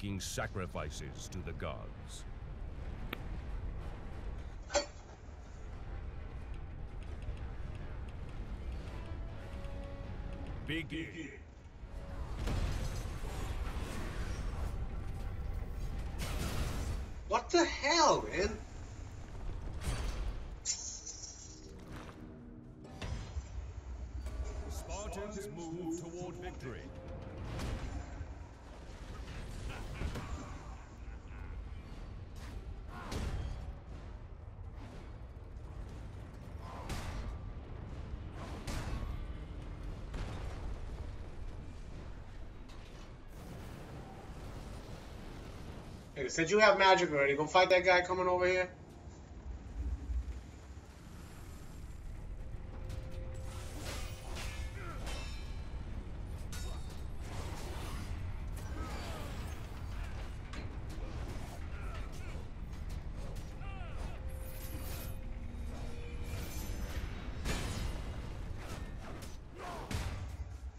making sacrifices to the gods. Begin. What the hell, man? Hey, said you have magic already. Go fight that guy coming over here.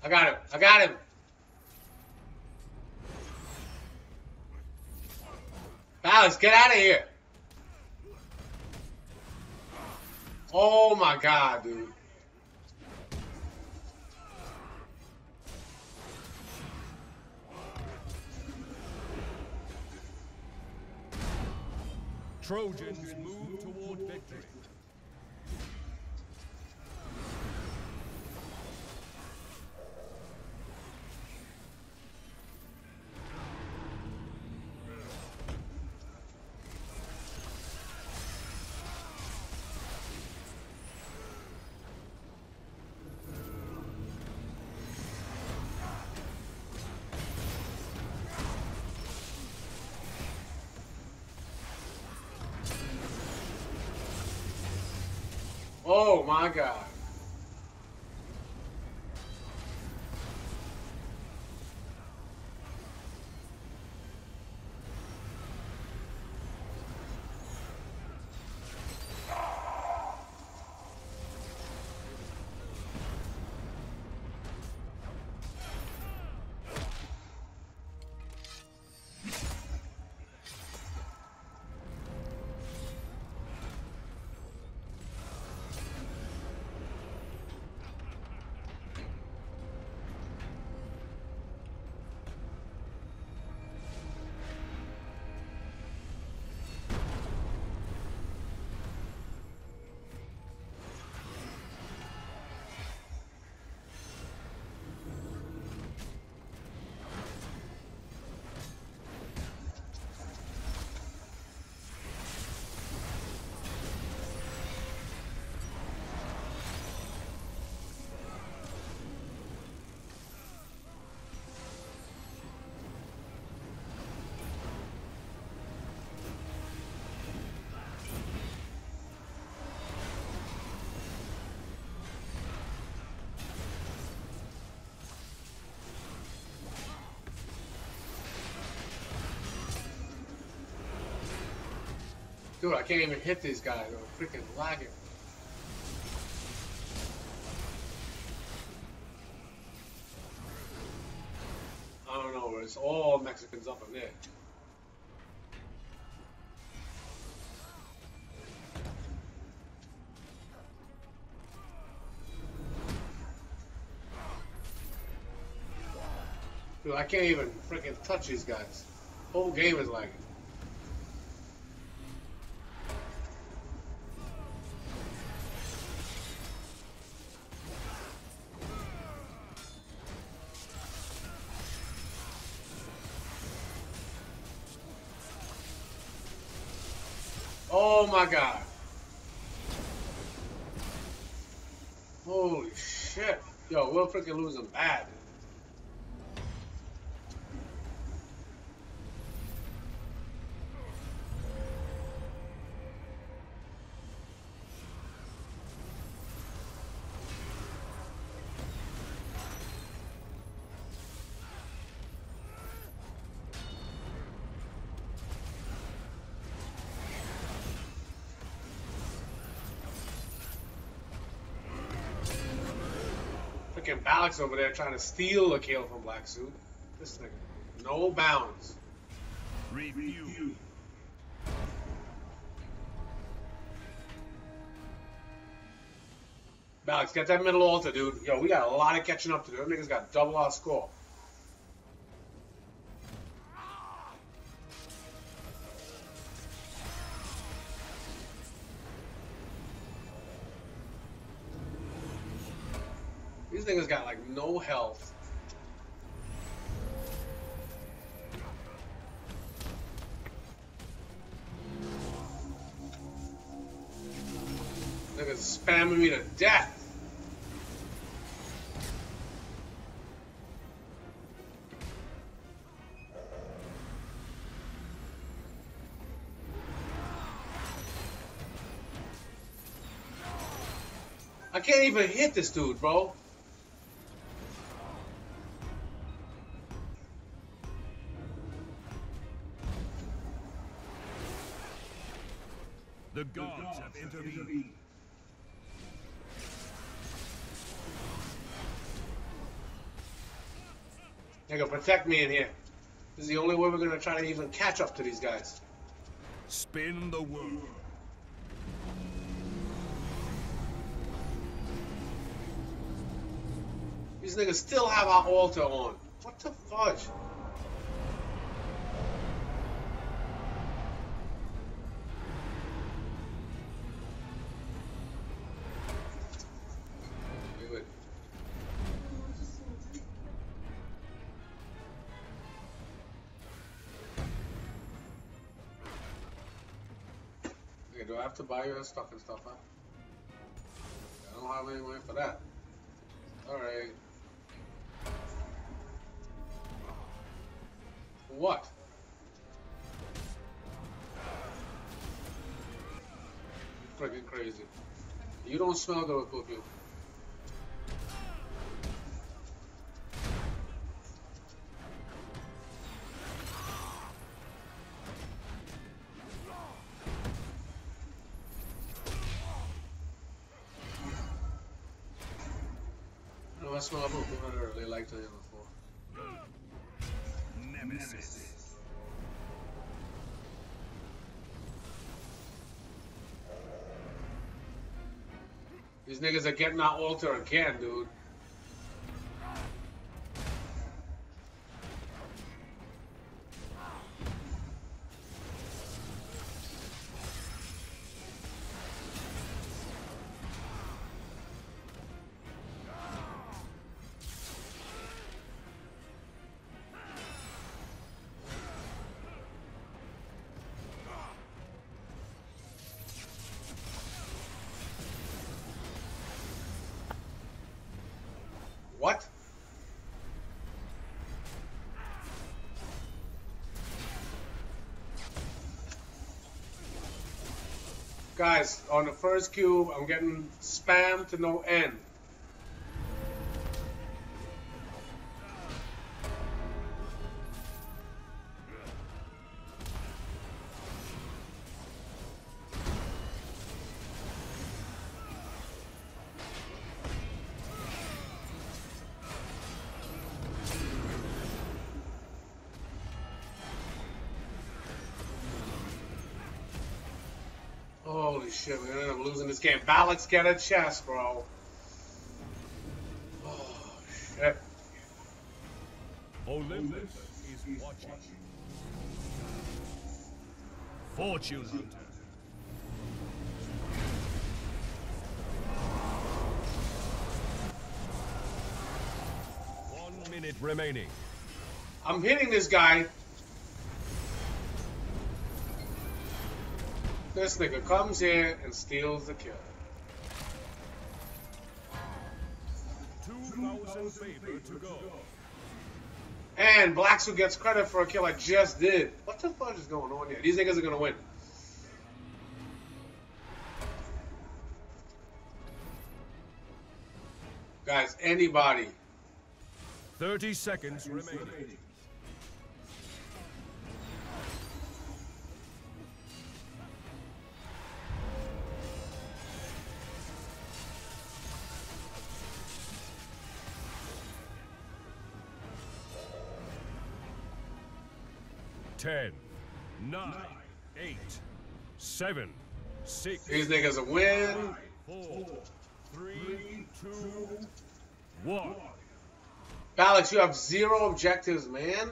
I got him. I got him. Alex, get out of here. Oh my god, dude. Trojans move Oh my god. Dude, I can't even hit these guys. I'm freaking lagging. I don't know, it's all Mexicans up in there. Dude, I can't even freaking touch these guys. Whole game is lagging. Oh my god. Holy shit. Yo, we're freaking losing bad. Freaking Balix over there trying to steal a kill from Black Suit. This nigga. No bounds. Refuse. Alex, get that middle altar, dude. Yo, we got a lot of catching up to do. Them niggas got double our score. Niggas got like no health. Niggas spamming me to death. I can't even hit this dude, bro. Gods have intervened. Nigga, protect me in here. This is the only way we're gonna try to even catch up to these guys. Spin the world. These niggas still have our altar on. What the fudge? Do I have to buy your stuff and stuff, huh? I don't have any money for that. Alright. What? Freaking crazy. You don't smell good with perfume. No, I smell a perfume I really liked it before. Nemesis. These niggas are getting our altar again, dude. Guys, on the first cube, I'm getting spam to no end. Shit, we're gonna end up losing this game. Balix, get a chest, bro. Oh, shit. Olympus is watching. Fortune Hunter. One minute remaining. I'm hitting this guy. This nigga comes here and steals the kill. 2,000 favor to go. And Black Suit gets credit for a kill I just did. What the fuck is going on here? These niggas are gonna win. Guys, anybody. 30 seconds remaining. Ten, Nine, eight, seven, six, These niggas a win. four, three, two, one. Alex, you have zero objectives, man.